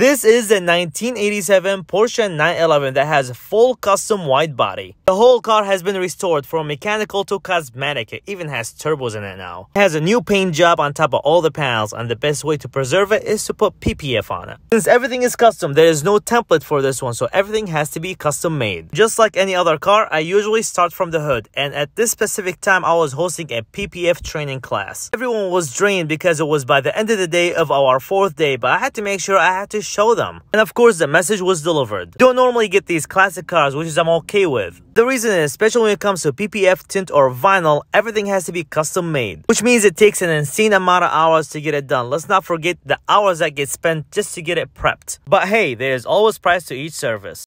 This is a 1987 Porsche 911 that has full custom wide body. The whole car has been restored from mechanical to cosmetic. It even has turbos in it now. It has a new paint job on top of all the panels and the best way to preserve it is to put PPF on it. Since everything is custom, there is no template for this one so everything has to be custom made. Just like any other car, I usually start from the hood and at this specific time I was hosting a PPF training class. Everyone was drained because it was by the end of the day of our fourth day but I had to make sure I had to show them. And of course the message was delivered. Don't normally get these classic cars which is I'm okay with. The reason is, especially when it comes to PPF tint or vinyl, everything has to be custom made, which means it takes an insane amount of hours to get it done. Let's not forget the hours that get spent just to get it prepped. But hey, there's always price to each service.